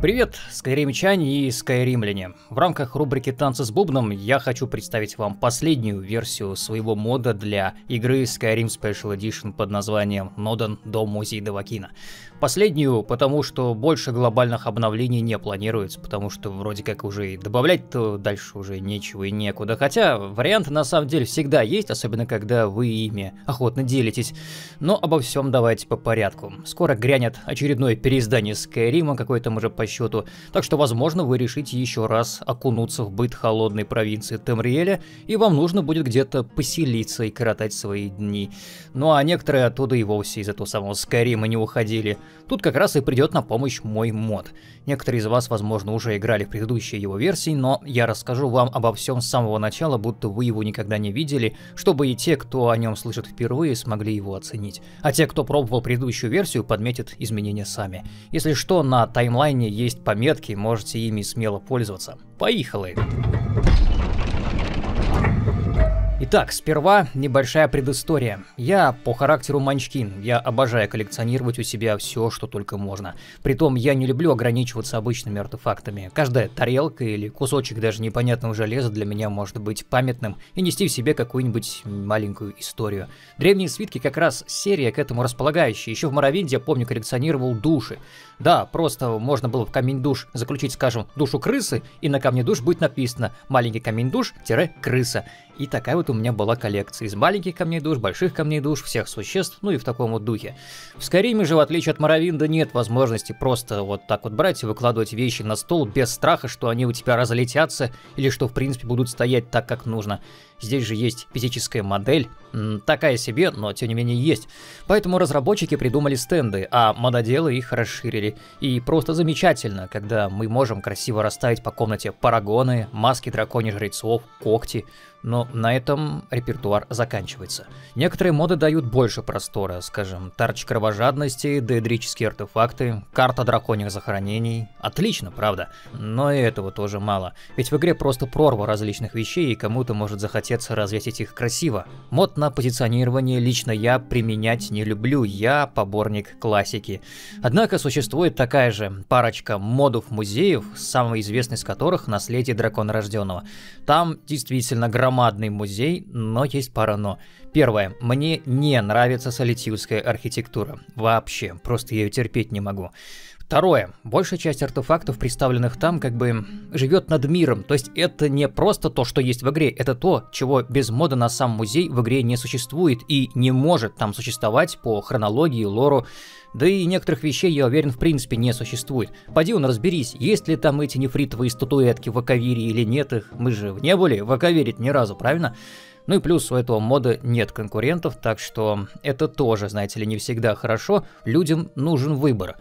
Привет, скайримчане и скайримляне. В рамках рубрики «Танцы с бубном» я хочу представить вам последнюю версию своего мода для игры Skyrim Special Edition под названием Нодан Дом Музей Давакина. Последнюю, потому что больше глобальных обновлений не планируется, потому что вроде как уже и добавлять-то дальше уже нечего и некуда. Хотя варианты на самом деле всегда есть, особенно когда вы ими охотно делитесь. Но обо всем давайте по порядку. Скоро грянет очередное переиздание Скайрима, какой там уже по счету, так что возможно вы решите еще раз окунуться в быт холодной провинции Темриэля, и вам нужно будет где-то поселиться и коротать свои дни. Ну а некоторые оттуда и вовсе из этого самого Скайрима не уходили. Тут как раз и придет на помощь мой мод. Некоторые из вас, возможно, уже играли в предыдущие его версии, но я расскажу вам обо всем с самого начала, будто вы его никогда не видели, чтобы и те, кто о нем слышит впервые, смогли его оценить. А те, кто пробовал предыдущую версию, подметят изменения сами. Если что, на таймлайне есть пометки, можете ими смело пользоваться. Поехали! Итак, сперва небольшая предыстория. Я по характеру манчкин, я обожаю коллекционировать у себя все, что только можно. Притом я не люблю ограничиваться обычными артефактами. Каждая тарелка или кусочек даже непонятного железа для меня может быть памятным и нести в себе какую-нибудь маленькую историю. Древние свитки как раз серия к этому располагающая. Еще в Моровинде, я помню, коллекционировал души. Да, просто можно было в камень душ заключить, скажем, душу крысы, и на камне душ будет написано «маленький камень душ-крыса». И такая вот у меня была коллекция из маленьких камней душ, больших камней душ, всех существ, ну и в таком вот духе. В Скайриме же, в отличие от Моровинда, нет возможности просто вот так вот брать и выкладывать вещи на стол без страха, что они у тебя разлетятся или что в принципе будут стоять так, как нужно. Здесь же есть физическая модель, такая себе, но тем не менее есть. Поэтому разработчики придумали стенды, а мододелы их расширили. И просто замечательно, когда мы можем красиво расставить по комнате парагоны, маски драконьих жрецов, когти. Но на этом репертуар заканчивается. Некоторые моды дают больше простора, скажем, тарч кровожадности, деэдрические артефакты, карта драконьих захоронений. Отлично, правда? Но и этого тоже мало. Ведь в игре просто прорва различных вещей, и кому-то может захотеться развесить их красиво. Мод на позиционирование лично я применять не люблю, я поборник классики. Однако существует такая же парочка модов музеев, самый известный из которых «Наследие дракона рожденного». Там действительно громадный музей, но есть пара но. Первое. Мне не нравится солитивская архитектура. Вообще. Просто я ее терпеть не могу. Второе. Большая часть артефактов, представленных там, как бы живет над миром. То есть это не просто то, что есть в игре, это то, чего без мода на сам музей в игре не существует и не может там существовать по хронологии, лору. Да и некоторых вещей, я уверен, в принципе не существует. Пойди он разберись, есть ли там эти нефритовые статуэтки в Акавире или нет их. Мы же не были в Акавире ни разу, правильно? Ну и плюс у этого мода нет конкурентов, так что это тоже, знаете ли, не всегда хорошо. Людям нужен выбор.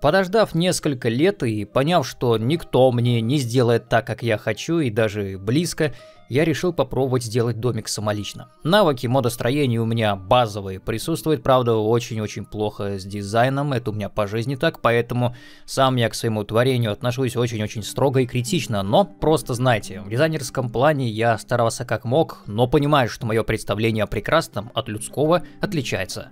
Подождав несколько лет и поняв, что никто мне не сделает так, как я хочу, и даже близко, я решил попробовать сделать домик самолично. Навыки модостроения у меня базовые, присутствует, правда, очень-очень плохо с дизайном, это у меня по жизни так, поэтому сам я к своему творению отношусь очень-очень строго и критично, но просто знайте, в дизайнерском плане я старался как мог, но понимаю, что мое представление о прекрасном от людского отличается.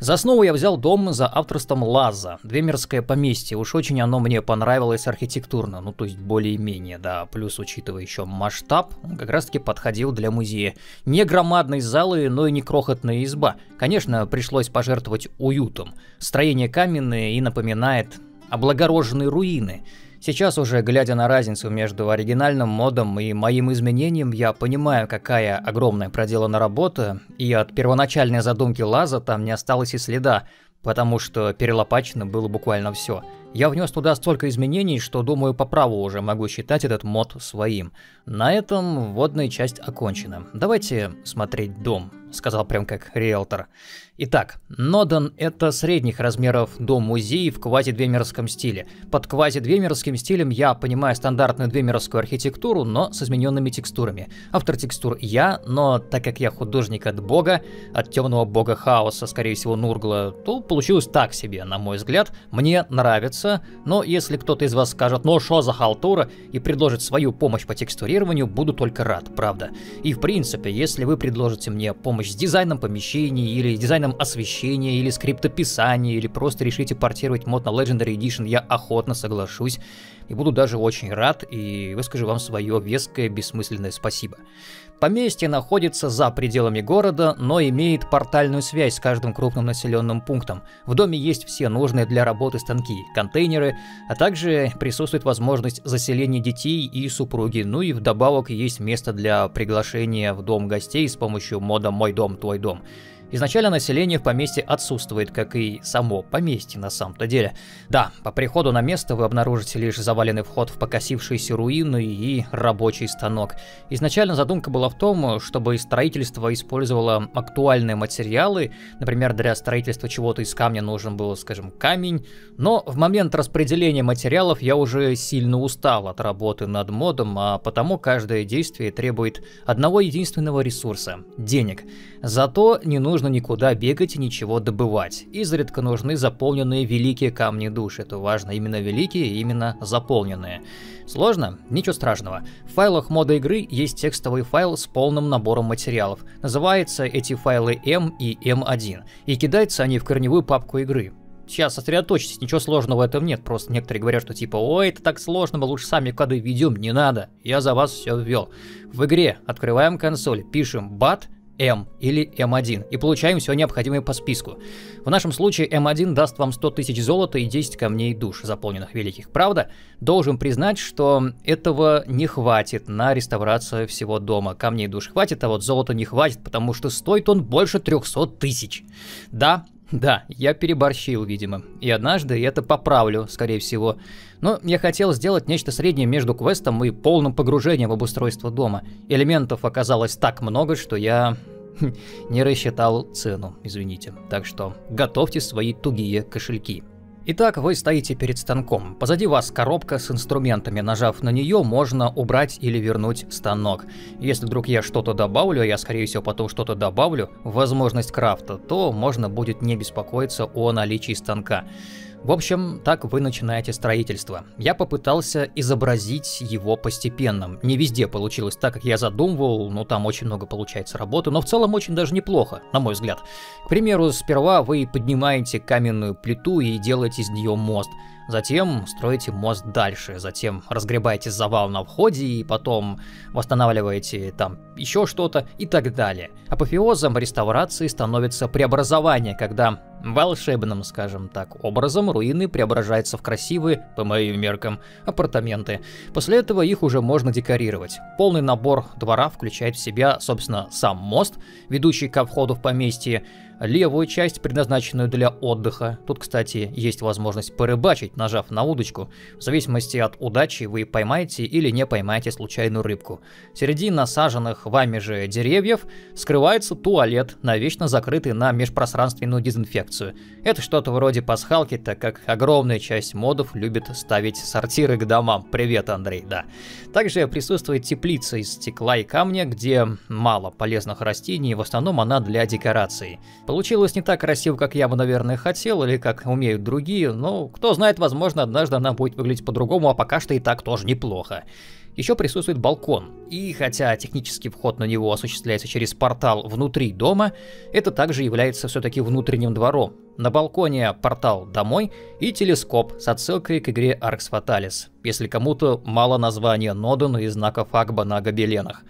За основу я взял дом за авторством Лаза, Двемерское поместье, уж очень оно мне понравилось архитектурно, ну то есть более-менее, да, плюс учитывая еще масштаб, как раз-таки подходил для музея. Не громадные залы, но и не крохотная изба. Конечно, пришлось пожертвовать уютом. Строение каменное и напоминает облагороженные руины. Сейчас уже, глядя на разницу между оригинальным модом и моим изменением, я понимаю, какая огромная проделана работа, и от первоначальной задумки Лаза там не осталось и следа, потому что перелопачено было буквально все. Я внес туда столько изменений, что, думаю, по праву уже могу считать этот мод своим. На этом вводная часть окончена. Давайте смотреть дом, сказал прям как риэлтор. Итак, Нодан — это средних размеров дом-музей в квази-двемерском стиле. Под квази-двемерским стилем я понимаю стандартную двемерскую архитектуру, но с измененными текстурами. Автор текстур я, но так как я художник от бога, от темного бога хаоса, скорее всего Нургла, то получилось так себе, на мой взгляд. Мне нравится, но если кто-то из вас скажет «ну что за халтура» и предложит свою помощь по текстурированию, буду только рад, правда. И в принципе, если вы предложите мне помощь помощь с дизайном помещений, или дизайном освещения, или скриптописания, или просто решите портировать мод на Legendary Edition, я охотно соглашусь и буду даже очень рад и выскажу вам свое веское бессмысленное спасибо. Поместье находится за пределами города, но имеет портальную связь с каждым крупным населенным пунктом. В доме есть все нужные для работы станки, контейнеры, а также присутствует возможность заселения детей и супруги, ну и вдобавок есть место для приглашения в дом гостей с помощью мода «Мой дом, твой дом». Изначально население в поместье отсутствует, как и само поместье на самом-то деле. Да, по приходу на место вы обнаружите лишь заваленный вход в покосившиеся руины и рабочий станок. Изначально задумка была в том, чтобы строительство использовало актуальные материалы, например, для строительства чего-то из камня нужен был, скажем, камень, но в момент распределения материалов я уже сильно устал от работы над модом, а потому каждое действие требует одного единственного ресурса – денег. Зато не нужно нужно никуда бегать и ничего добывать. Изредка нужны заполненные великие камни душ. Это важно, именно великие, именно заполненные. Сложно? Ничего страшного. В файлах мода игры есть текстовый файл с полным набором материалов. Называются эти файлы M и M1. И кидаются они в корневую папку игры. Сейчас сосредоточьтесь, ничего сложного в этом нет. Просто некоторые говорят, что типа, ой, это так сложно, мы лучше сами коды введем. Не надо, я за вас все ввел. В игре открываем консоль, пишем bat М или М1 и получаем все необходимое по списку. В нашем случае М1 даст вам 100 тысяч золота и 10 камней душ, заполненных великих. Правда, должен признать, что этого не хватит на реставрацию всего дома. Камней душ хватит, а вот золота не хватит, потому что стоит он больше 300 тысяч. Да, да, я переборщил, видимо. И однажды это поправлю, скорее всего. Но я хотел сделать нечто среднее между квестом и полным погружением в обустройство дома. Элементов оказалось так много, что я не рассчитал цену, извините. Так что готовьте свои тугие кошельки. Итак, вы стоите перед станком. Позади вас коробка с инструментами. Нажав на нее, можно убрать или вернуть станок. Если вдруг я что-то добавлю, а я скорее всего потом что-то добавлю, возможность крафта, то можно будет не беспокоиться о наличии станка. В общем, так вы начинаете строительство. Я попытался изобразить его постепенно. Не везде получилось так, как я задумывал, но там очень много получается работы, но в целом очень даже неплохо, на мой взгляд. К примеру, сперва вы поднимаете каменную плиту и делаете из нее мост. Затем строите мост дальше, затем разгребаете завал на входе и потом восстанавливаете там еще что-то и так далее. Апофеозом реставрации становится преобразование, когда волшебным, скажем так, образом руины преображаются в красивые, по моим меркам, апартаменты. После этого их уже можно декорировать. Полный набор двора включает в себя, собственно, сам мост, ведущий ко входу в поместье, левую часть, предназначенную для отдыха. Тут, кстати, есть возможность порыбачить, нажав на удочку. В зависимости от удачи вы поймаете или не поймаете случайную рыбку. Среди насаженных вами же деревьев скрывается туалет, навечно закрытый на межпространственную дезинфекцию. Это что-то вроде пасхалки, так как огромная часть модов любит ставить сортиры к домам. Привет, Андрей, да. Также присутствует теплица из стекла и камня, где мало полезных растений, в основном она для декорации. Получилось не так красиво, как я бы, наверное, хотел, или как умеют другие, но кто знает, возможно, однажды она будет выглядеть по-другому, а пока что и так тоже неплохо. Еще присутствует балкон, и хотя технический вход на него осуществляется через портал внутри дома, это также является все-таки внутренним двором. На балконе портал «Домой» и телескоп с отсылкой к игре Arx Fatalis, если кому-то мало названия Нодана и знаков Агба на гобеленах.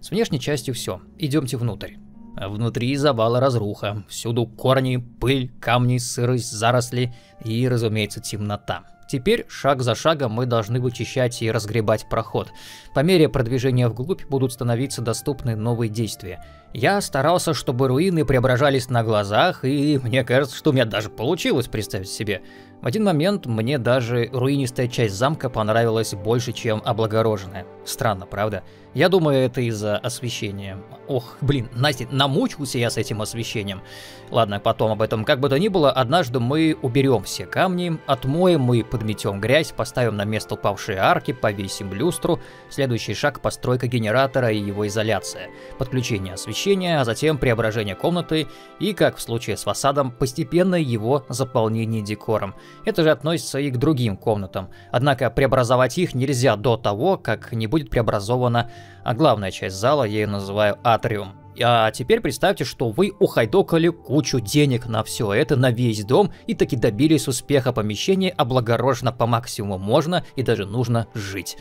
С внешней частью все, идемте внутрь. Внутри завала разруха, всюду корни, пыль, камни, сырость, заросли и, разумеется, темнота. Теперь шаг за шагом мы должны вычищать и разгребать проход. По мере продвижения вглубь будут становиться доступны новые действия. Я старался, чтобы руины преображались на глазах, и мне кажется, что у меня даже получилось представить себе. В один момент мне даже руинистая часть замка понравилась больше, чем облагороженная. Странно, правда? Я думаю, это из-за освещения. Ох, блин, Настя, намучился я с этим освещением. Ладно, потом об этом. Как бы то ни было, однажды мы уберем все камни, отмоем и подметем грязь, поставим на место упавшие арки, повесим люстру. Следующий шаг – постройка генератора и его изоляция. Подключение освещения, а затем преображение комнаты и, как в случае с фасадом, постепенное его заполнение декором. Это же относится и к другим комнатам. Однако преобразовать их нельзя до того, как не будет преобразована а главная часть зала я ее называю атриум. А теперь представьте, что вы ухайдокали кучу денег на все это, на весь дом, и таки добились успеха помещения облагорожено по максимуму можно и даже нужно жить.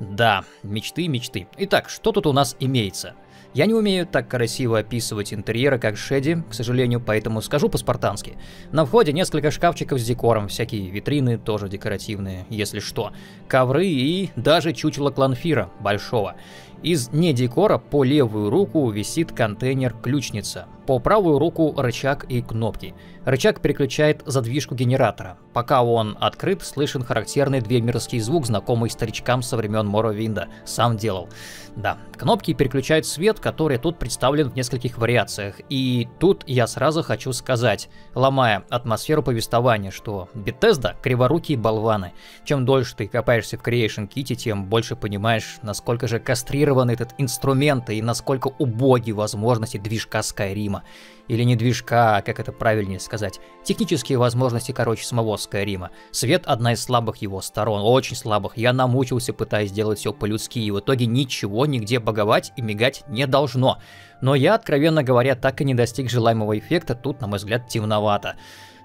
Да, мечты, мечты. Итак, что тут у нас имеется? Я не умею так красиво описывать интерьеры, как Шеди, к сожалению, поэтому скажу по-спартански. На входе несколько шкафчиков с декором, всякие витрины тоже декоративные, если что, ковры и даже чучело кланфира большого. Из недекора по левую руку висит контейнер-ключница, по правую руку рычаг и кнопки. Рычаг переключает задвижку генератора. Пока он открыт, слышен характерный двемерский звук, знакомый старичкам со времен Моровинда. Сам делал. Да, кнопки переключают свет, который тут представлен в нескольких вариациях. И тут я сразу хочу сказать, ломая атмосферу повествования, что Bethesda — криворукие болваны. Чем дольше ты копаешься в Creation Kit, тем больше понимаешь, насколько же кастрирован этот инструмент и насколько убоги возможности движка Skyrim. Или не движка, как это правильнее сказать. Технические возможности, короче, самого Скайрима. Свет — одна из слабых его сторон, очень слабых. Я намучился, пытаясь сделать все по-людски, и в итоге ничего нигде боговать и мигать не должно. Но я, откровенно говоря, так и не достиг желаемого эффекта, тут, на мой взгляд, темновато.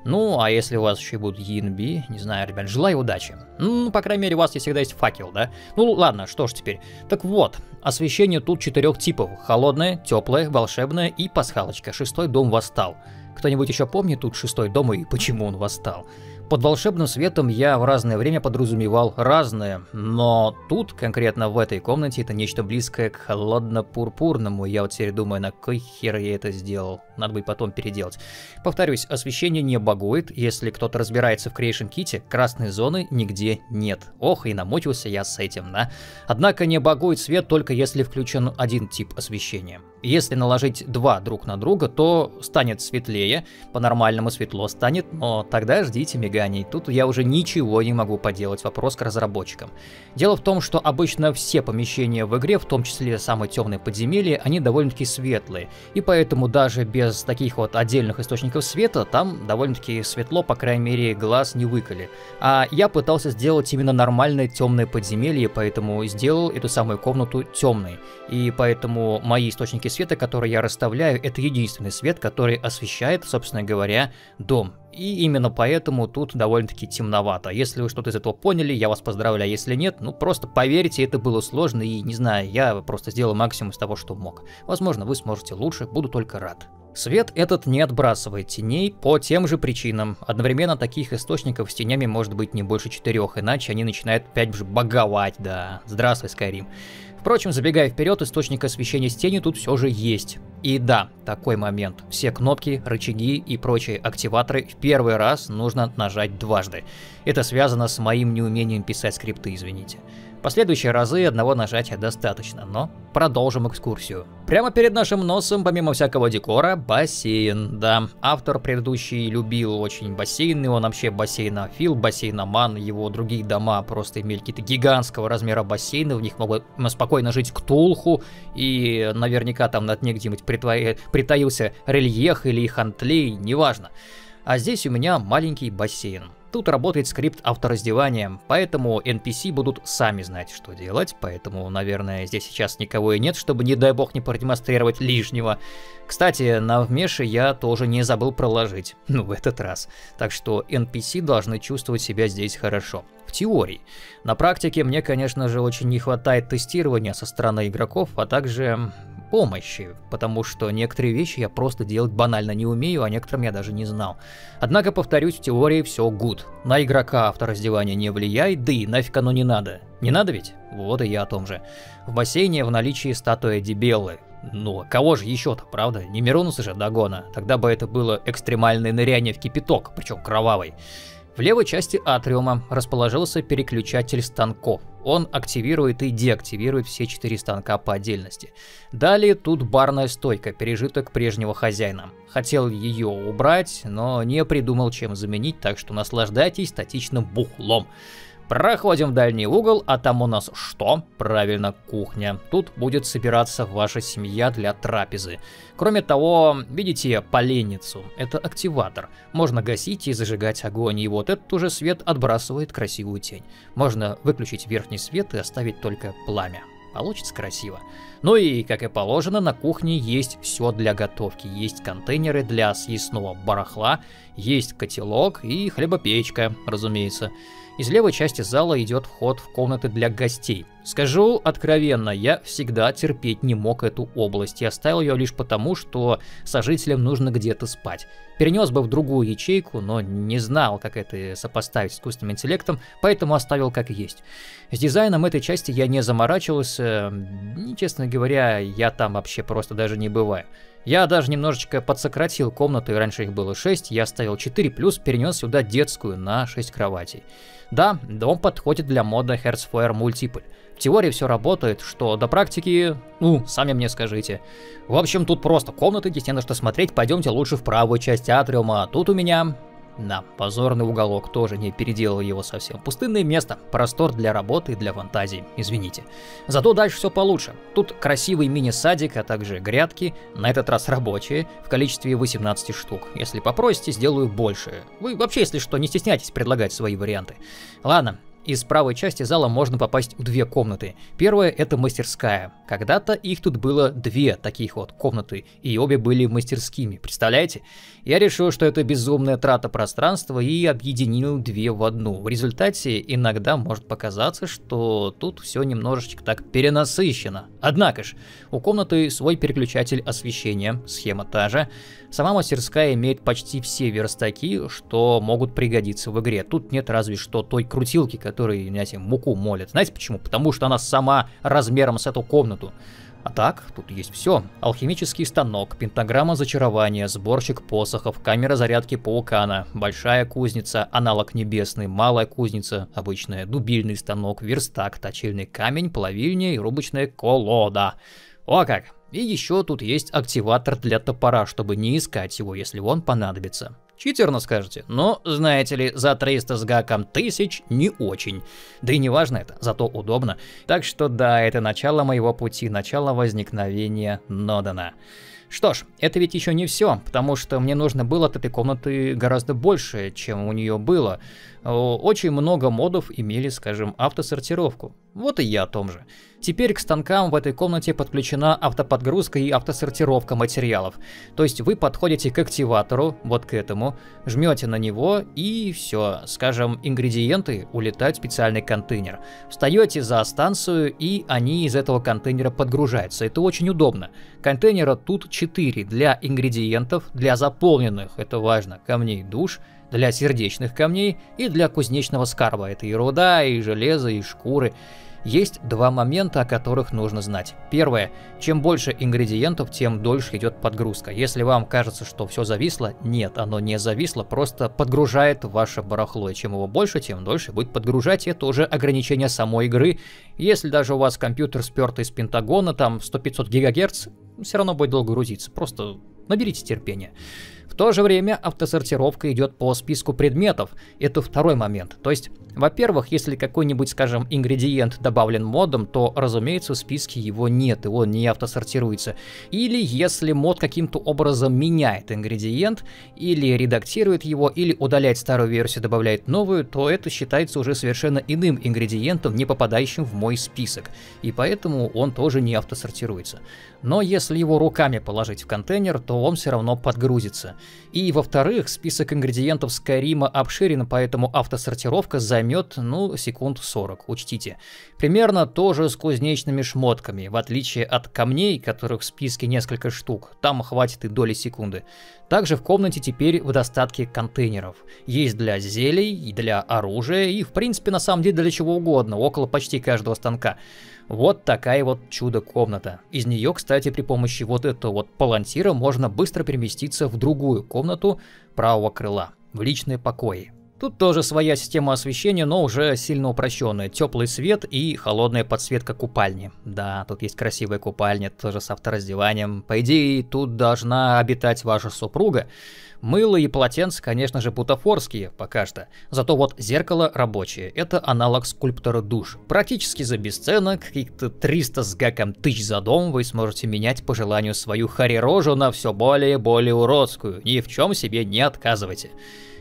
Ну, а если у вас еще будут ENB, не знаю, ребят, желаю удачи. Ну, по крайней мере, у вас всегда есть факел, да? Ну, ладно, что ж теперь. Так вот, освещение тут четырех типов. Холодное, теплое, волшебное и пасхалочка. Шестой дом восстал. Кто-нибудь еще помнит тут шестой дом и почему он восстал? Под волшебным светом я в разное время подразумевал разное, но тут, конкретно в этой комнате, это нечто близкое к холодно-пурпурному. Я вот теперь думаю, на кой хер я это сделал? Надо бы потом переделать. Повторюсь, освещение не багует. Если кто-то разбирается в Creation Kit, красной зоны нигде нет. Ох, и намучился я с этим, да? Однако не багует свет только если включен один тип освещения. Если наложить два друг на друга, то станет светлее, по-нормальному светло станет, но тогда ждите миганий. Тут я уже ничего не могу поделать, вопрос к разработчикам. Дело в том, что обычно все помещения в игре, в том числе самые темные подземелья, они довольно-таки светлые, и поэтому даже без таких вот отдельных источников света там довольно-таки светло, по крайней мере, глаз не выколи. А я пытался сделать именно нормальное темное подземелье, поэтому сделал эту самую комнату темной, и поэтому мои источники света, который я расставляю, это единственный свет, который освещает, собственно говоря, дом. И именно поэтому тут довольно-таки темновато. Если вы что-то из этого поняли, я вас поздравляю. Если нет, ну просто поверьте, это было сложно и не знаю, я просто сделал максимум из того, что мог. Возможно, вы сможете лучше, буду только рад. Свет этот не отбрасывает теней по тем же причинам. Одновременно таких источников с тенями может быть не больше четырех, иначе они начинают опять же баговать, да. Здравствуй, Скайрим. Впрочем, забегая вперед, источник освещения с тенью тут все же есть. И да, такой момент. Все кнопки, рычаги и прочие активаторы в первый раз нужно нажать дважды. Это связано с моим неумением писать скрипты, извините. Последующие разы одного нажатия достаточно, но продолжим экскурсию. Прямо перед нашим носом, помимо всякого декора, бассейн. Да, автор предыдущий любил очень бассейны, он вообще бассейнофил, бассейноман, его другие дома просто имели какие-то гигантского размера бассейны, в них могут спокойно жить ктулху, и наверняка там на дне где-нибудь притаился рельеф или хантлей, неважно. А здесь у меня маленький бассейн. Тут работает скрипт автораздевания, поэтому NPC будут сами знать, что делать, поэтому, наверное, здесь сейчас никого и нет, чтобы, не дай бог, не продемонстрировать лишнего. Кстати, на вмеше я тоже не забыл проложить, ну, в этот раз. Так что NPC должны чувствовать себя здесь хорошо. В теории. На практике мне, конечно же, очень не хватает тестирования со стороны игроков, а также помощи, потому что некоторые вещи я просто делать банально не умею, а некоторым я даже не знал. Однако, повторюсь, в теории все good. На игрока автораздевание не влияет, да и нафиг оно не надо. Не надо ведь? Вот и я о том же. В бассейне в наличии статуя Дебеллы. Ну, кого же еще-то, правда? Не Миронуса же Дагона. Тогда бы это было экстремальное ныряние в кипяток, причем кровавый. В левой части атриума расположился переключатель станков. Он активирует и деактивирует все четыре станка по отдельности. Далее тут барная стойка, пережиток прежнего хозяина. Хотел ее убрать, но не придумал чем заменить, так что наслаждайтесь статичным бухлом. Проходим в дальний угол, а там у нас что? Правильно, кухня. Тут будет собираться ваша семья для трапезы. Кроме того, видите поленницу? Это активатор. Можно гасить и зажигать огонь, и вот этот уже свет отбрасывает красивую тень. Можно выключить верхний свет и оставить только пламя. Получится красиво. Ну и, как и положено, на кухне есть все для готовки. Есть контейнеры для съестного барахла, есть котелок и хлебопечка, разумеется. Из левой части зала идет вход в комнаты для гостей. Скажу откровенно, я всегда терпеть не мог эту область и оставил ее лишь потому, что сожителям нужно где-то спать. Перенес бы в другую ячейку, но не знал, как это сопоставить с искусственным интеллектом, поэтому оставил как есть. С дизайном этой части я не заморачивался, и, честно говоря, я там вообще просто даже не бываю. Я даже немножечко подсократил комнаты, раньше их было 6, я оставил 4, плюс перенес сюда детскую на 6 кроватей. Да, дом подходит для мода Herzfire Multiple. В теории все работает, что до практики, ну, сами мне скажите. В общем, тут просто комнаты, здесь не на что смотреть, пойдемте лучше в правую часть атриума. Тут у меня да, позорный уголок, тоже не переделал его совсем. Пустынное место, простор для работы и для фантазии, извините. Зато дальше все получше. Тут красивый мини-садик, а также грядки, на этот раз рабочие, в количестве 18 штук. Если попросите, сделаю больше. Вы вообще, если что, не стесняйтесь предлагать свои варианты. Ладно, из правой части зала можно попасть в две комнаты. Первая это мастерская. Когда-то их тут было две таких вот комнаты, и обе были мастерскими, представляете? Я решил, что это безумная трата пространства и объединил две в одну. В результате иногда может показаться, что тут все немножечко так перенасыщено. Однако ж, у комнаты свой переключатель освещения, схема та же. Сама мастерская имеет почти все верстаки, что могут пригодиться в игре. Тут нет разве что той крутилки, которой, знаете, муку молят. Знаете почему? Потому что она сама размером с эту комнату. А так, тут есть все. Алхимический станок, пентаграмма зачарования, сборщик посохов, камера зарядки паукана, большая кузница, аналог небесный, малая кузница, обычная, дубильный станок, верстак, точильный камень, плавильня и рубочная колода. О как! И еще тут есть активатор для топора, чтобы не искать его, если он понадобится. Читерно скажете, но, знаете ли, за 300 с гаком тысяч не очень. Да и не важно это, зато удобно. Так что да, это начало моего пути, начало возникновения Нодана. Что ж, это ведь еще не все, потому что мне нужно было от этой комнаты гораздо больше, чем у нее было. Очень много модов имели, скажем, автосортировку. Вот и я о том же. Теперь к станкам в этой комнате подключена автоподгрузка и автосортировка материалов. То есть вы подходите к активатору, вот к этому, жмете на него и все, скажем, ингредиенты улетают в специальный контейнер. Встаете за станцию и они из этого контейнера подгружаются. Это очень удобно. Контейнера тут 4 для ингредиентов, для заполненных, это важно, камней душ, для сердечных камней и для кузнечного скарба. Это и руда, и железо, и шкуры. Есть два момента, о которых нужно знать. Первое. Чем больше ингредиентов, тем дольше идет подгрузка. Если вам кажется, что все зависло, нет, оно не зависло, просто подгружает ваше барахло. И чем его больше, тем дольше будет подгружать. Это уже ограничение самой игры. Если даже у вас компьютер спертый из Пентагона, там 100-500 ГГц, все равно будет долго грузиться. Просто наберите терпения. В то же время автосортировка идет по списку предметов. Это второй момент. То есть, во-первых, если какой-нибудь, скажем, ингредиент добавлен модом, то, разумеется, в списке его нет, и он не автосортируется. Или если мод каким-то образом меняет ингредиент, или редактирует его, или удаляет старую версию, добавляет новую, то это считается уже совершенно иным ингредиентом, не попадающим в мой список. И поэтому он тоже не автосортируется. Но если его руками положить в контейнер, то он все равно подгрузится. И во-вторых, список ингредиентов Скайрима обширен, поэтому автосортировка займет, ну, секунд 40, учтите. Примерно тоже с кузнечными шмотками, в отличие от камней, которых в списке несколько штук, там хватит и доли секунды. Также в комнате теперь в достатке контейнеров. Есть для зелий, и для оружия, и в принципе на самом деле для чего угодно, около почти каждого станка. Вот такая вот чудо-комната. Из нее, кстати, при помощи вот этого вот палантира можно быстро переместиться в другую комнату правого крыла, в личные покои. Тут тоже своя система освещения, но уже сильно упрощенная. Теплый свет и холодная подсветка купальни. Да, тут есть красивая купальня, тоже с автораздеванием. По идее, тут должна обитать ваша супруга. Мыло и полотенца, конечно же, бутафорские пока что. Зато вот зеркало рабочее. Это аналог скульптора душ. Практически за бесценок, каких-то 300 с гаком тысяч за дом, вы сможете менять по желанию свою хари-рожу на все более и более уродскую. Ни в чем себе не отказывайте.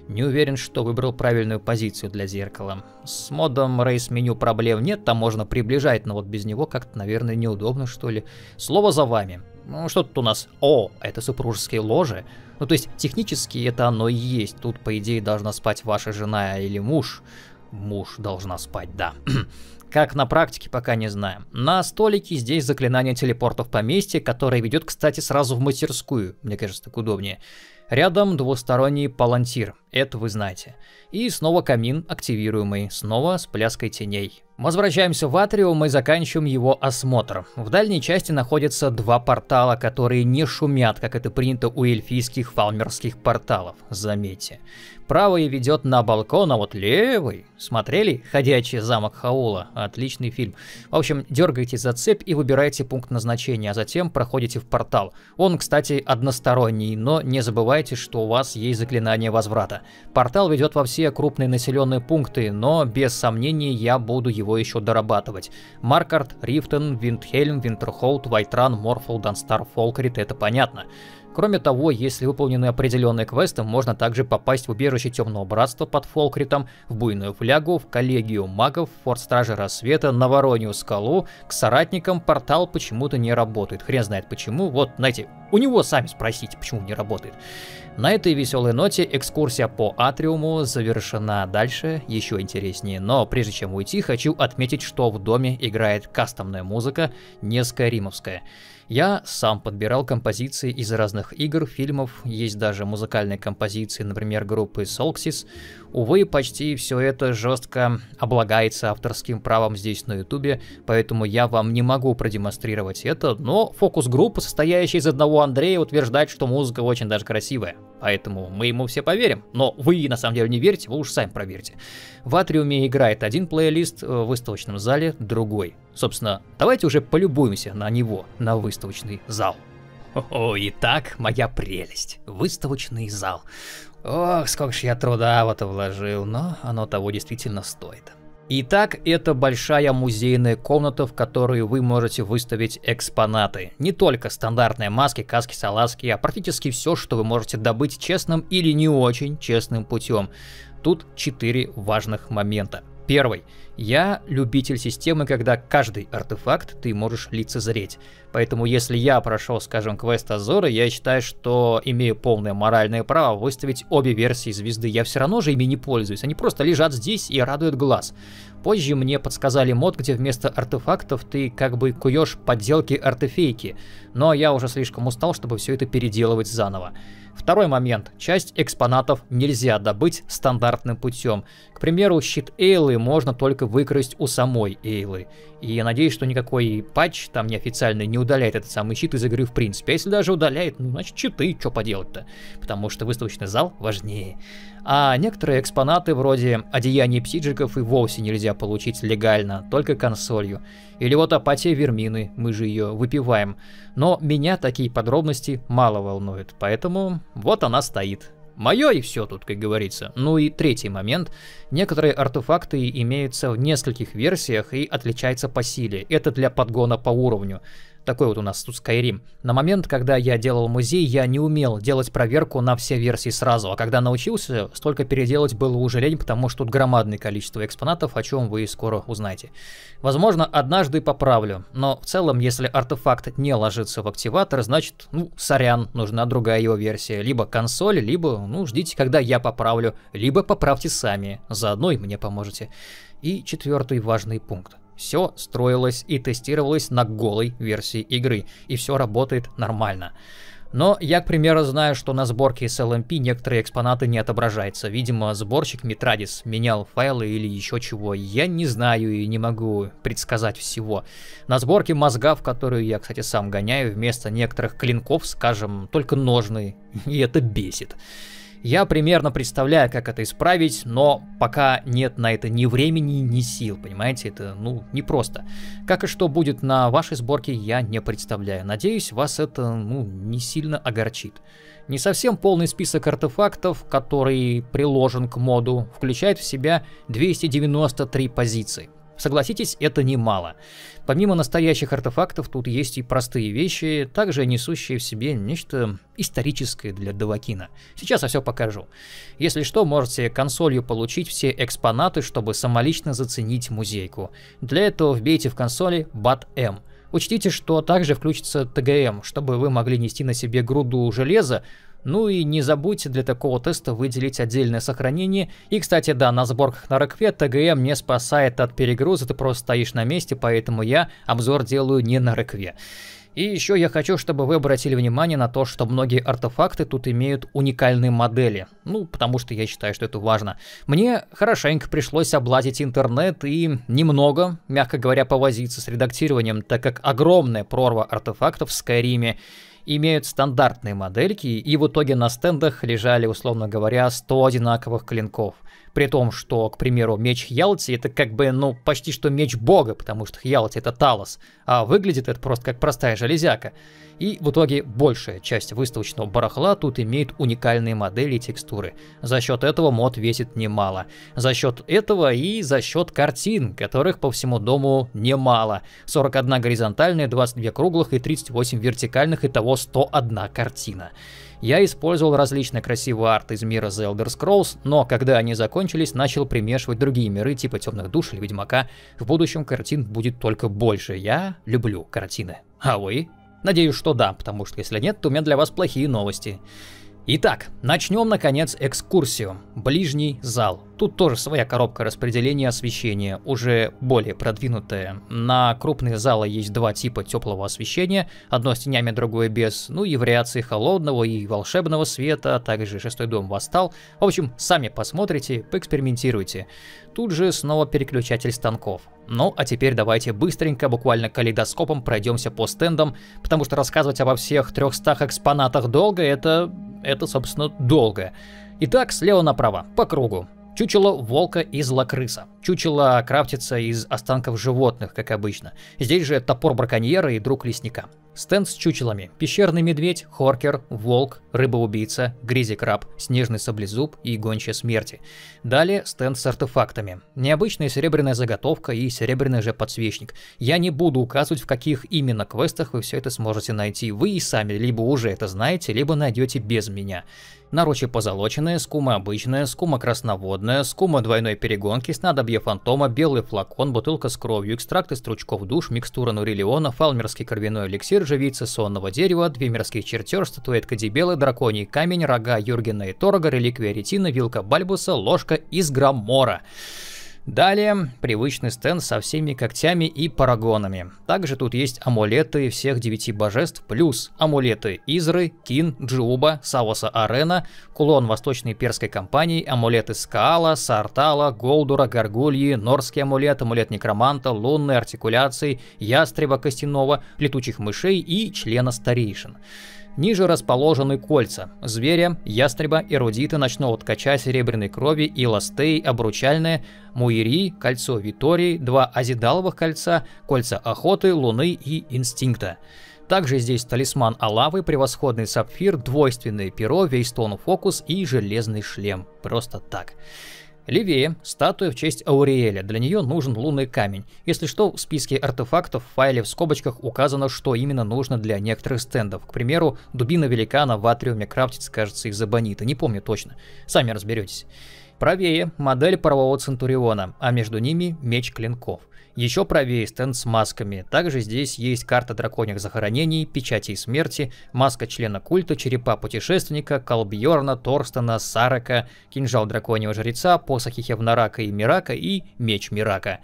Не уверен, что выбрал правильную позицию для зеркала. С модом Race меню проблем нет, там можно приближать, но вот без него как-то, наверное, неудобно, что ли. Слово за вами. Ну, что тут у нас? О, это супружеские ложи. Ну, то есть, технически это оно и есть. Тут, по идее, должна спать ваша жена или муж. Муж должна спать, да. Как на практике, пока не знаем. На столике здесь заклинание телепорта в поместье, которое ведет, кстати, сразу в мастерскую. Мне кажется, так удобнее. Рядом двусторонний палантир, это вы знаете. И снова камин активируемый, снова с пляской теней. Возвращаемся в Атриум и заканчиваем его осмотр. В дальней части находятся два портала, которые не шумят, как это принято у эльфийских фалмерских порталов, заметьте. Правый ведет на балкон, а вот левый... Смотрели «Ходячий замок Хаула»? Отличный фильм. В общем, дергайте за цепь и выбирайте пункт назначения, а затем проходите в портал. Он, кстати, односторонний, но не забывайте, что у вас есть заклинание возврата. Портал ведет во все крупные населенные пункты, но без сомнений я буду его еще дорабатывать. Маркарт, Рифтон, Виндхельм, Винтерхолд, Вайтран, Морфол, Данстар, Фолкрит — это понятно. Кроме того, если выполнены определенные квесты, можно также попасть в убежище Темного Братства под Фолкритом, в Буйную Флягу, в Коллегию Магов, в Форт Стражи Рассвета, на Воронью Скалу, к соратникам портал почему-то не работает. Хрен знает почему. Вот, знаете, у него сами спросите, почему не работает. На этой веселой ноте экскурсия по Атриуму завершена. Дальше еще интереснее. Но прежде чем уйти, хочу отметить, что в доме играет кастомная музыка, не скайримовская. Я сам подбирал композиции из разных игр, фильмов, есть даже музыкальные композиции, например, группы Solxis. Увы, почти все это жестко облагается авторским правом здесь на ютубе, поэтому я вам не могу продемонстрировать это, но фокус-группа, состоящая из одного Андрея, утверждает, что музыка очень даже красивая. Поэтому мы ему все поверим. Но вы на самом деле не верите, вы уж сами проверьте. В Атриуме играет один плейлист, в выставочном зале другой. Собственно, давайте уже полюбуемся на него, на выставочный зал. О, итак, моя прелесть. Выставочный зал. Ох, сколько ж я труда в это вложил, но оно того действительно стоит. Итак, это большая музейная комната, в которой вы можете выставить экспонаты. Не только стандартные маски, каски, салазки, а практически все, что вы можете добыть честным или не очень честным путем. Тут четыре важных момента. Первый. Я любитель системы, когда каждый артефакт ты можешь лицезреть. Поэтому если я прошел, скажем, квест Азора, я считаю, что имею полное моральное право выставить обе версии звезды. Я все равно же ими не пользуюсь. Они просто лежат здесь и радуют глаз. Позже мне подсказали мод, где вместо артефактов ты как бы куешь подделки-артефейки. Но я уже слишком устал, чтобы все это переделывать заново. Второй момент. Часть экспонатов нельзя добыть стандартным путем. К примеру, щит Эйлы можно только выкрасть у самой Эйлы. И я надеюсь, что никакой патч там неофициальный не удаляет этот самый щит из игры в принципе. А если даже удаляет, ну значит читы, что поделать-то? Потому что выставочный зал важнее. А некоторые экспонаты вроде одеяний псиджиков и вовсе нельзя получить легально, только консолью. Или вот апатия Вермины, мы же ее выпиваем. Но меня такие подробности мало волнуют, поэтому вот она стоит. Мое и все тут, как говорится. Ну и третий момент. Некоторые артефакты имеются в нескольких версиях и отличаются по силе. Это для подгона по уровню. Такой вот у нас тут Skyrim. На момент, когда я делал музей, я не умел делать проверку на все версии сразу, а когда научился, столько переделать было уже лень, потому что тут громадное количество экспонатов, о чем вы скоро узнаете. Возможно, однажды поправлю, но в целом, если артефакт не ложится в активатор, значит, ну, сорян, нужна другая его версия. Либо консоль, либо, ну, ждите, когда я поправлю, либо поправьте сами, заодно и мне поможете. И четвертый важный пункт. Все строилось и тестировалось на голой версии игры, и все работает нормально. Но я, к примеру, знаю, что на сборке с LMP некоторые экспонаты не отображаются. Видимо, сборщик Митрадис менял файлы или еще чего. Я не знаю и не могу предсказать всего. На сборке мозга, в которую я, кстати, сам гоняю, вместо некоторых клинков, скажем, только ножны. И это бесит. Я примерно представляю, как это исправить, но пока нет на это ни времени, ни сил, понимаете, это, ну, непросто. Как и что будет на вашей сборке, я не представляю. Надеюсь, вас это, ну, не сильно огорчит. Не совсем полный список артефактов, который приложен к моду, включает в себя 293 позиции. Согласитесь, это немало. Помимо настоящих артефактов, тут есть и простые вещи, также несущие в себе нечто историческое для Девакина. Сейчас я все покажу. Если что, можете консолью получить все экспонаты, чтобы самолично заценить музейку. Для этого вбейте в консоли BAT-M. Учтите, что также включится ТГМ, чтобы вы могли нести на себе груду железа, ну и не забудьте для такого теста выделить отдельное сохранение. И, кстати, да, на сборках на Рокве ТГМ не спасает от перегруза, ты просто стоишь на месте, поэтому я обзор делаю не на Рокве. И еще я хочу, чтобы вы обратили внимание на то, что многие артефакты тут имеют уникальные модели. Ну, потому что я считаю, что это важно. Мне хорошенько пришлось облазить интернет и немного, мягко говоря, повозиться с редактированием, так как огромная прорва артефактов в Скайриме имеют стандартные модельки, и в итоге на стендах лежали, условно говоря, 100 одинаковых клинков. При том, что, к примеру, меч Хьялти это как бы, ну, почти что меч бога, потому что Хьялти это Талос, а выглядит это просто как простая железяка. И в итоге большая часть выставочного барахла тут имеет уникальные модели и текстуры. За счет этого мод весит немало. За счет этого и за счет картин, которых по всему дому немало. 41 горизонтальная, 22 круглых и 38 вертикальных, итого 101 картина. Я использовал различные красивые арты из мира The Elder Scrolls, но когда они закончились, начал примешивать другие миры типа Темных Душ или Ведьмака. В будущем картин будет только больше. Я люблю картины. А вы? Надеюсь, что да, потому что если нет, то у меня для вас плохие новости. Итак, начнем наконец экскурсию. Ближний зал. Тут тоже своя коробка распределения освещения, уже более продвинутая. На крупные залы есть два типа теплого освещения, одно с тенями, другое без, ну и вариации холодного и волшебного света, а также шестой дом восстал. В общем, сами посмотрите, поэкспериментируйте. Тут же снова переключатель станков. Ну, а теперь давайте быстренько, буквально калейдоскопом пройдемся по стендам, потому что рассказывать обо всех 300 экспонатах долго, это, это собственно, долго. Итак, слева направо, по кругу. Чучело волка и злокрыса. Чучело крафтится из останков животных, как обычно. Здесь же топор браконьера и друг лесника. Стенд с чучелами. Пещерный медведь, хоркер, волк, рыба-убийца, гризи-краб, снежный саблезуб и гончая смерти. Далее стенд с артефактами. Необычная серебряная заготовка и серебряный же подсвечник. Я не буду указывать, в каких именно квестах вы все это сможете найти. Вы и сами либо уже это знаете, либо найдете без меня. Наручи позолоченные, скума обычная, скума красноводная, скума двойной перегонки, снадобье фантома, белый флакон, бутылка с кровью, экстракт из стручков душ, микстура нурилиона, фалмерский кровяной эликсир, живица сонного дерева, две мирских чертер, статуэтка дебелы, драконий камень, рога Юргена и Торга, реликвия ретина, вилка Бальбуса, ложка из граммора. Далее привычный стенд со всеми когтями и парагонами. Также тут есть амулеты всех девяти божеств, плюс амулеты Изры, Кин, Джиуба, Савоса Арена, кулон Восточной Перской компании, амулеты Скаала, Сартала, Голдура, Гаргульи, Норский амулет, амулет Некроманта, Лунной артикуляции, Ястреба Костяного, Летучих мышей и члена старейшин. Ниже расположены кольца – зверя, ястреба, эрудита, ночного ткача, серебряной крови, илостей, обручальное, муири, кольцо Витории, два азидаловых кольца, кольца охоты, луны и инстинкта. Также здесь талисман Алавы, превосходный сапфир, двойственное перо, вейстон фокус и железный шлем. Просто так. Левее – статуя в честь Ауриэля, для нее нужен лунный камень. Если что, в списке артефактов в файле в скобочках указано, что именно нужно для некоторых стендов. К примеру, дубина великана в атриуме крафтится, кажется, из абонита, не помню точно. Сами разберетесь. Правее – модель парового Центуриона, а между ними – меч клинков. Еще правее стенд с масками. Также здесь есть карта драконьих захоронений, печати смерти, маска члена культа, черепа путешественника, Колбьорна, Торстона, Сарака, кинжал драконьего жреца, посохи Хевнарака и Мирака и меч Мирака.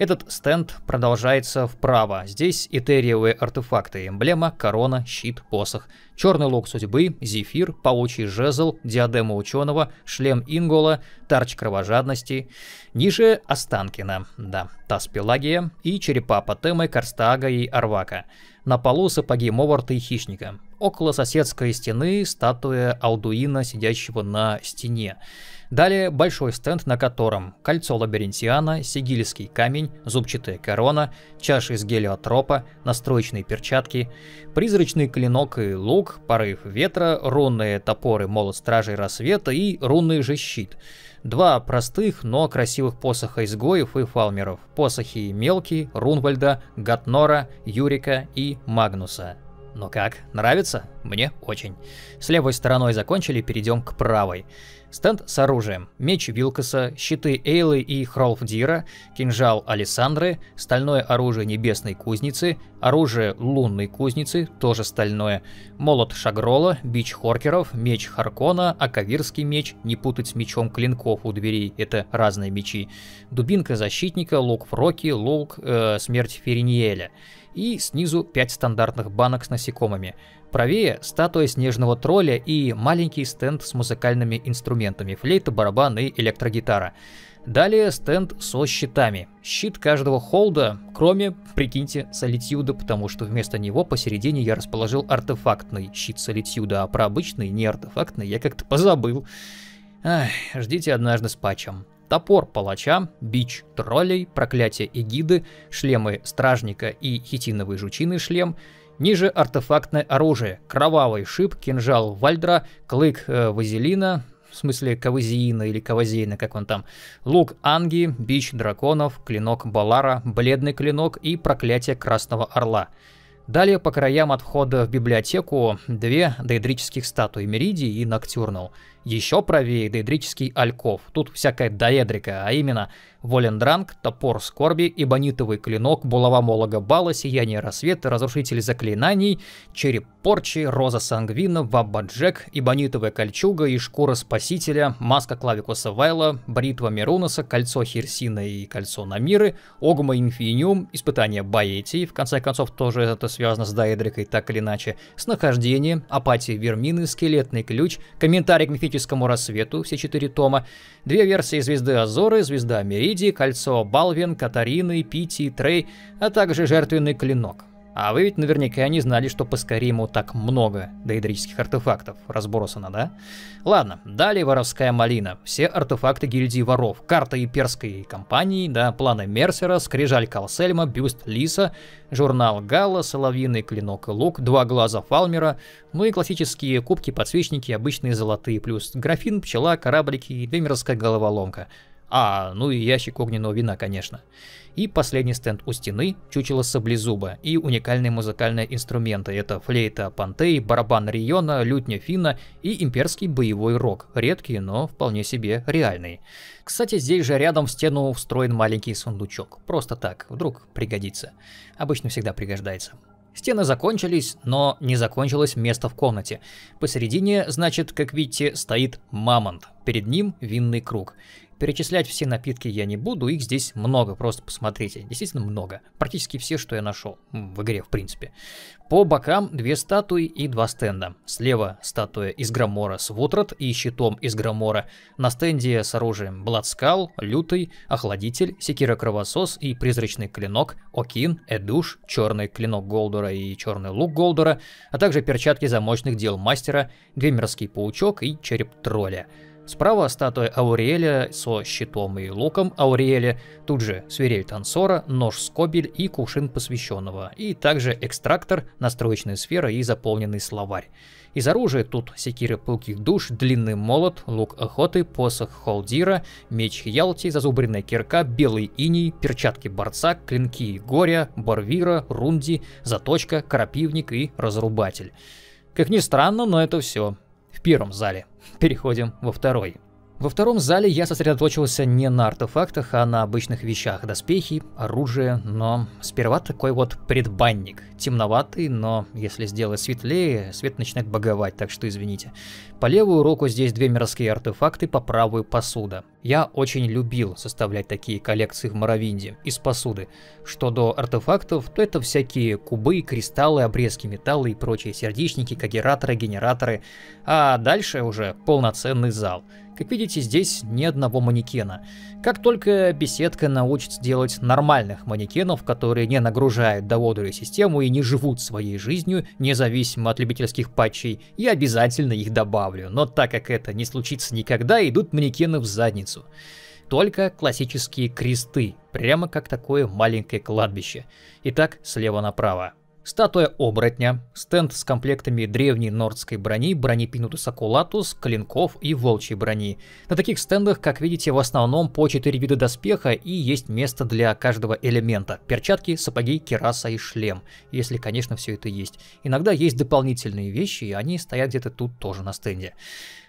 Этот стенд продолжается вправо. Здесь этериевые артефакты, эмблема, корона, щит, посох. Черный лук судьбы, зефир, паучий жезл, диадема ученого, шлем Ингола, тарч кровожадности. Ниже Останкина, да, таз Пелагия и черепа Патемы, Карстага и Арвака. На полу сапоги Моварта и Хищника. около соседской стены статуя Алдуина, сидящего на стене. Далее большой стенд, на котором кольцо лабиринтиана, сигильский камень, зубчатая корона, чаша из гелиотропа, настроечные перчатки, призрачный клинок и лук, порыв ветра, рунные топоры молот стражей рассвета и рунный же щит. Два простых, но красивых посоха изгоев и фалмеров. Посохи мелкие, Рунвальда, Гатнора, Юрика и Магнуса. Ну как, нравится? Мне очень. С левой стороной закончили, перейдем к правой. Стенд с оружием. Меч Вилкоса, щиты Эйлы и Хролфдира, кинжал Александры, стальное оружие Небесной Кузницы, оружие Лунной Кузницы, тоже стальное, молот Шагрола, бич Хоркеров, меч Харкона, Акавирский меч, не путать с мечом клинков у дверей, это разные мечи, дубинка Защитника, лук Фроки, лук э, Смерть Фериниеля и снизу 5 стандартных банок с насекомыми. Правее статуя снежного тролля и маленький стенд с музыкальными инструментами, флейта, барабан и электрогитара. Далее стенд со щитами. Щит каждого холда, кроме, прикиньте, солитюда, потому что вместо него посередине я расположил артефактный щит солитюда, а про обычный, не артефактный, я как-то позабыл. Ах, ждите однажды с патчем топор палача, бич троллей, проклятие эгиды, шлемы стражника и хитиновый жучиный шлем, ниже артефактное оружие, кровавый шип, кинжал вальдра, клык э, вазелина, в смысле кавазиина или кавазейна, как он там, лук анги, бич драконов, клинок балара, бледный клинок и проклятие красного орла. Далее по краям от входа в библиотеку две дейдрических статуи Меридии и Ноктюрнал – еще правее дейдрический альков, тут всякая доэдрика, а именно Волендранг, топор скорби, ибонитовый клинок, булава молога бала, сияние рассвета, разрушитель заклинаний, череп порчи, роза сангвина, вабба джек, ибонитовая кольчуга и шкура спасителя, маска клавикуса Вайла, бритва Мируноса, кольцо Херсина и кольцо Намиры, огма инфиниум, испытание Баэти, в конце концов тоже это связано с доэдрикой так или иначе, снахождение, апатия Вермины, скелетный ключ, комментарий к мифическому рассвету, все четыре тома, две версии звезды Азоры, звезда Меридии, кольцо Балвин, Катарины, Пити, Трей, а также жертвенный клинок. А вы ведь наверняка не знали, что по Скайриму так много дейдрических артефактов. Разбросано, да? Ладно, далее воровская малина. Все артефакты гильдии воров. Карта имперской компании, да, планы Мерсера, скрижаль Калсельма, бюст Лиса, журнал Гала, соловьиный клинок и лук, два глаза Фалмера, ну и классические кубки, подсвечники, обычные золотые, плюс графин, пчела, кораблики и вемеровская головоломка. А, ну и ящик огненного вина, конечно. И последний стенд у стены, чучело саблезуба, и уникальные музыкальные инструменты. Это флейта Пантей, барабан Риона, лютня Фина и имперский боевой рок. Редкие, но вполне себе реальные. Кстати, здесь же рядом в стену встроен маленький сундучок. Просто так, вдруг пригодится. Обычно всегда пригождается. Стены закончились, но не закончилось место в комнате. Посередине, значит, как видите, стоит мамонт. Перед ним винный круг. Перечислять все напитки я не буду, их здесь много, просто посмотрите. Действительно много. Практически все, что я нашел. В игре, в принципе. По бокам две статуи и два стенда. Слева статуя из Громора с Вутрат и щитом из Громора. На стенде с оружием Бладскал, Лютый, Охладитель, Секира Кровосос и Призрачный Клинок, Окин, Эдуш, Черный Клинок Голдора и Черный Лук Голдора, а также перчатки замочных дел Мастера, Двемерский Паучок и Череп Тролля. Справа статуя Ауриэля со щитом и луком Ауриэля, тут же свирель танцора, нож скобель и кувшин посвященного, и также экстрактор, настроечная сфера и заполненный словарь. Из оружия тут секиры пылких душ, длинный молот, лук охоты, посох холдира, меч Ялти, зазубренная кирка, белый иней, перчатки борца, клинки горя, барвира, рунди, заточка, крапивник и разрубатель. Как ни странно, но это все в первом зале. Переходим во второй. Во втором зале я сосредоточился не на артефактах, а на обычных вещах. Доспехи, оружие, но сперва такой вот предбанник. Темноватый, но если сделать светлее, свет начинает боговать, так что извините. По левую руку здесь две мирские артефакты, по правую посуда. Я очень любил составлять такие коллекции в Моровинде из посуды. Что до артефактов, то это всякие кубы, кристаллы, обрезки металла и прочие сердечники, кагераторы, генераторы. А дальше уже полноценный зал. Как видите, здесь ни одного манекена. Как только беседка научится делать нормальных манекенов, которые не нагружают доводовую систему и не живут своей жизнью, независимо от любительских патчей, я обязательно их добавлю. Но так как это не случится никогда, идут манекены в задницу только классические кресты, прямо как такое маленькое кладбище. Итак, слева направо. Статуя оборотня, стенд с комплектами древней нордской брони, брони Пинутус Акулатус, клинков и волчьей брони. На таких стендах, как видите, в основном по 4 вида доспеха и есть место для каждого элемента. Перчатки, сапоги, кераса и шлем, если, конечно, все это есть. Иногда есть дополнительные вещи, и они стоят где-то тут тоже на стенде.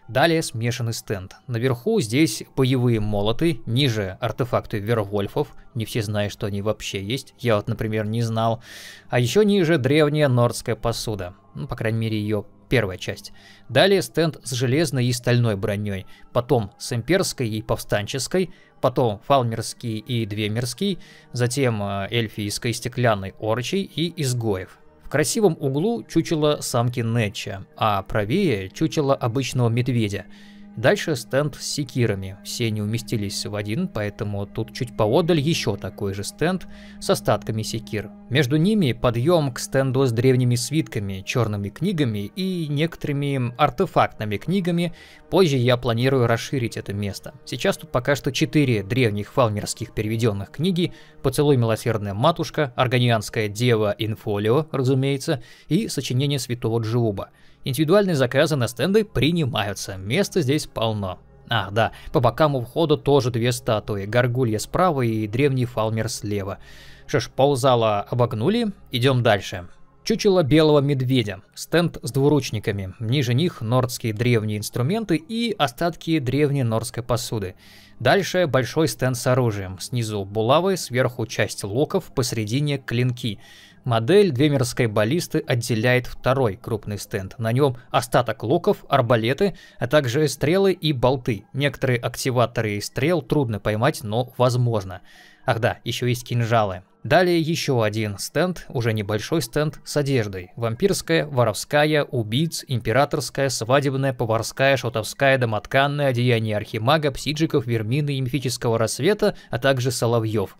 Далее смешанный стенд. Наверху здесь боевые молоты, ниже артефакты вервольфов. Не все знают, что они вообще есть. Я вот, например, не знал. А еще ниже древняя нордская посуда. Ну, по крайней мере, ее первая часть. Далее стенд с железной и стальной броней. Потом с имперской и повстанческой. Потом фалмерский и двемерский. Затем э, эльфийской стеклянной орчей и изгоев красивом углу чучело самки Нетча, а правее чучело обычного медведя – Дальше стенд с секирами. Все не уместились в один, поэтому тут чуть поодаль еще такой же стенд с остатками секир. Между ними подъем к стенду с древними свитками, черными книгами и некоторыми артефактными книгами. Позже я планирую расширить это место. Сейчас тут пока что четыре древних фалмерских переведенных книги «Поцелуй милосердная матушка», «Органианская дева инфолио», разумеется, и «Сочинение святого Джиуба». Индивидуальные заказы на стенды принимаются, места здесь полно. Ах, да, по бокам у входа тоже две статуи, горгулья справа и древний фалмер слева. Что ж, ползала обогнули, идем дальше. Чучело белого медведя, стенд с двуручниками, ниже них нордские древние инструменты и остатки древней нордской посуды. Дальше большой стенд с оружием, снизу булавы, сверху часть локов, посередине клинки. Модель двемерской баллисты отделяет второй крупный стенд. На нем остаток луков, арбалеты, а также стрелы и болты. Некоторые активаторы стрел трудно поймать, но возможно. Ах да, еще есть кинжалы. Далее еще один стенд, уже небольшой стенд с одеждой. Вампирская, воровская, убийц, императорская, свадебная, поварская, шутовская, домотканная, одеяние архимага, псиджиков, вермины и мифического рассвета, а также соловьев.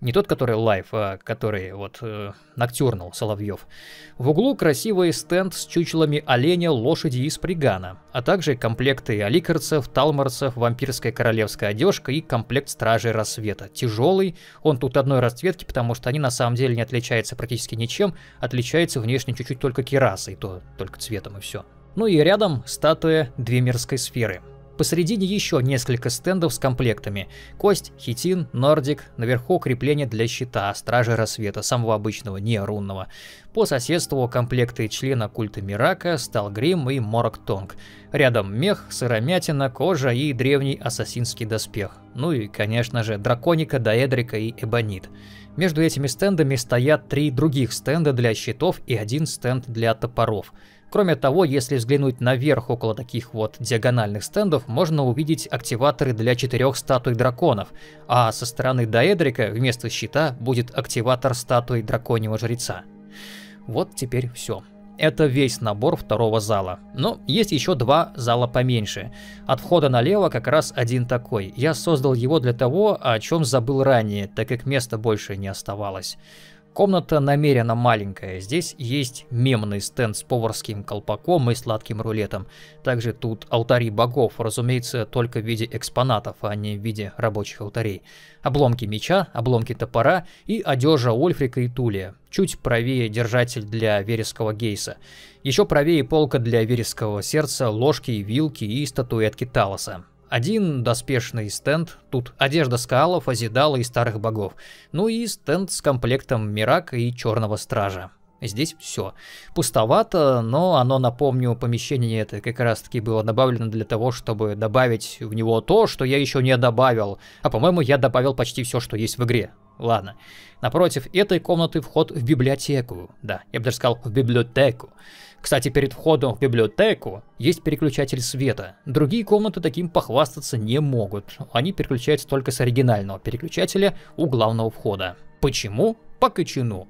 Не тот, который live, а который вот э, Nocturnal Соловьев. В углу красивый стенд с чучелами оленя, лошади и сприггана, а также комплекты аликьрцев, талмарцев, вампирская королевская одежка и комплект стражей рассвета. Тяжелый, он тут одной расцветки, потому что они на самом деле не отличаются практически ничем, отличаются внешне чуть-чуть только керасой, то только цветом и все. Ну и рядом статуя Двемерской сферы. Посередине еще несколько стендов с комплектами. Кость, хитин, нордик, наверху крепление для щита, стражи рассвета, самого обычного, не рунного. По соседству комплекты члена культа Мирака, Сталгрим и Морок Рядом мех, сыромятина, кожа и древний ассасинский доспех. Ну и, конечно же, драконика, даэдрика и эбонит. Между этими стендами стоят три других стенда для щитов и один стенд для топоров – Кроме того, если взглянуть наверх около таких вот диагональных стендов, можно увидеть активаторы для четырех статуй драконов, а со стороны Даэдрика вместо щита будет активатор статуи драконьего жреца. Вот теперь все. Это весь набор второго зала. Но есть еще два зала поменьше. От входа налево как раз один такой. Я создал его для того, о чем забыл ранее, так как места больше не оставалось. Комната намеренно маленькая. Здесь есть мемный стенд с поварским колпаком и сладким рулетом. Также тут алтари богов, разумеется, только в виде экспонатов, а не в виде рабочих алтарей. Обломки меча, обломки топора и одежа Ольфрика и Тулия. Чуть правее держатель для вереского гейса. Еще правее полка для вереского сердца, ложки, вилки и статуэтки Талоса. Один доспешный стенд, тут одежда скалов, азидала и старых богов. Ну и стенд с комплектом Мирака и Черного Стража. Здесь все. Пустовато, но оно, напомню, помещение это как раз таки было добавлено для того, чтобы добавить в него то, что я еще не добавил. А по-моему, я добавил почти все, что есть в игре. Ладно. Напротив этой комнаты вход в библиотеку. Да, я бы даже сказал в библиотеку. Кстати, перед входом в библиотеку есть переключатель света. Другие комнаты таким похвастаться не могут. Они переключаются только с оригинального переключателя у главного входа. Почему? По кочану.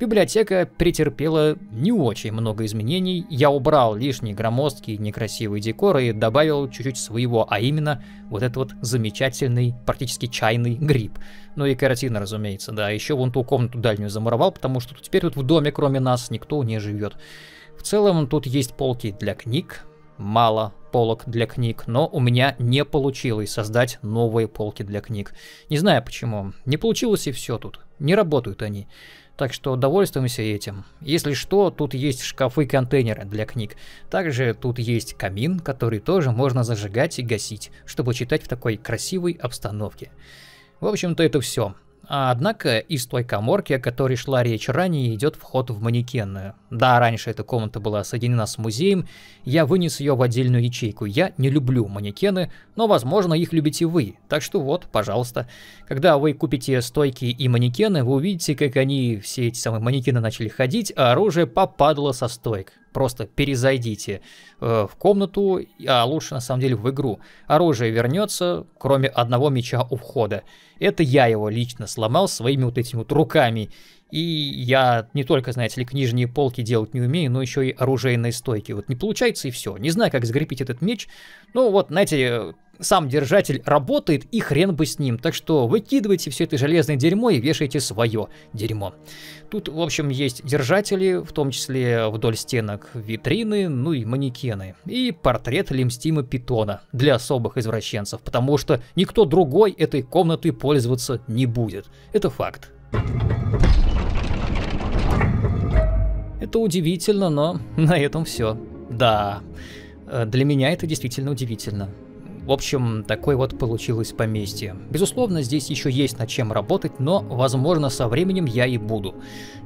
Библиотека претерпела не очень много изменений. Я убрал лишний громоздкий некрасивый декор и добавил чуть-чуть своего, а именно вот этот вот замечательный, практически чайный гриб. Ну и картина, разумеется, да. Еще вон ту комнату дальнюю замуровал, потому что теперь тут в доме, кроме нас, никто не живет. В целом тут есть полки для книг, мало полок для книг, но у меня не получилось создать новые полки для книг. Не знаю почему. Не получилось и все тут. Не работают они. Так что довольствуемся этим. Если что, тут есть шкафы-контейнеры для книг. Также тут есть камин, который тоже можно зажигать и гасить, чтобы читать в такой красивой обстановке. В общем-то это все. А однако из той коморки, о которой шла речь ранее, идет вход в манекенную. Да, раньше эта комната была соединена с музеем, я вынес ее в отдельную ячейку. Я не люблю манекены, но, возможно, их любите вы. Так что вот, пожалуйста. Когда вы купите стойки и манекены, вы увидите, как они, все эти самые манекены начали ходить, а оружие попадало со стойк. Просто перезайдите э, в комнату, а лучше на самом деле в игру. Оружие вернется, кроме одного меча у входа. Это я его лично сломал своими вот этими вот руками. И я не только, знаете ли, книжные полки делать не умею, но еще и оружейные стойки. Вот не получается и все. Не знаю, как закрепить этот меч. Ну вот, знаете, сам держатель работает, и хрен бы с ним. Так что выкидывайте все это железное дерьмо и вешайте свое дерьмо. Тут, в общем, есть держатели, в том числе вдоль стенок витрины, ну и манекены. И портрет Лемстима Питона для особых извращенцев, потому что никто другой этой комнатой пользоваться не будет. Это факт. Это удивительно, но на этом все. Да, э, для меня это действительно удивительно. В общем, такое вот получилось поместье. Безусловно, здесь еще есть над чем работать, но, возможно, со временем я и буду.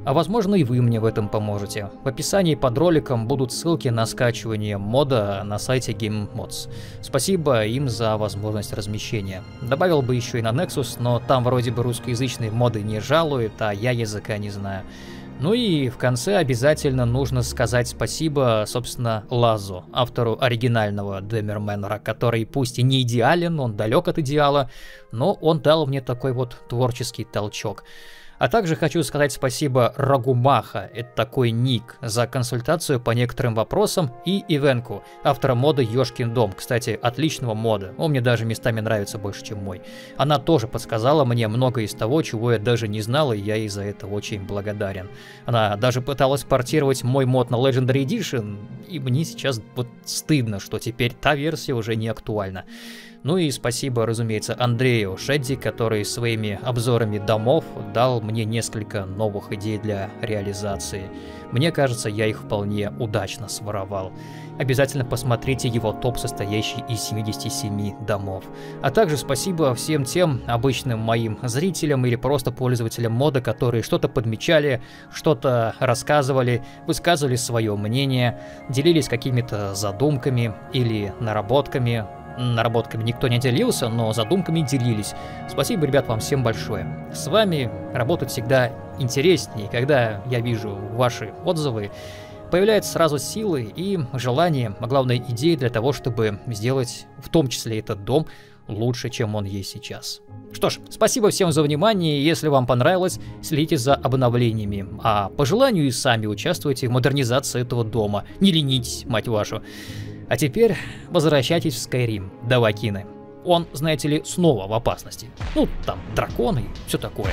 А возможно, и вы мне в этом поможете. В описании под роликом будут ссылки на скачивание мода на сайте GameMods. Спасибо им за возможность размещения. Добавил бы еще и на Nexus, но там вроде бы русскоязычные моды не жалуют, а я языка не знаю. Ну и в конце обязательно нужно сказать спасибо, собственно, Лазу, автору оригинального Демер Мэннера, который пусть и не идеален, он далек от идеала, но он дал мне такой вот творческий толчок. А также хочу сказать спасибо Рагумаха, это такой ник, за консультацию по некоторым вопросам, и Ивенку, автора мода Ёшкин дом, кстати, отличного мода, он мне даже местами нравится больше, чем мой. Она тоже подсказала мне много из того, чего я даже не знал, и я ей за это очень благодарен. Она даже пыталась портировать мой мод на Legendary Edition, и мне сейчас вот стыдно, что теперь та версия уже не актуальна. Ну и спасибо, разумеется, Андрею Шедди, который своими обзорами домов дал мне несколько новых идей для реализации. Мне кажется, я их вполне удачно своровал. Обязательно посмотрите его топ, состоящий из 77 домов. А также спасибо всем тем обычным моим зрителям или просто пользователям мода, которые что-то подмечали, что-то рассказывали, высказывали свое мнение, делились какими-то задумками или наработками, наработками никто не делился, но задумками делились. Спасибо, ребят, вам всем большое. С вами работать всегда интереснее, когда я вижу ваши отзывы, появляются сразу силы и желание, а главное идеи для того, чтобы сделать в том числе этот дом лучше, чем он есть сейчас. Что ж, спасибо всем за внимание, если вам понравилось, следите за обновлениями, а по желанию и сами участвуйте в модернизации этого дома, не ленитесь, мать вашу. А теперь возвращайтесь в Скайрим, Давакины. Он, знаете ли, снова в опасности. Ну, там драконы и все такое.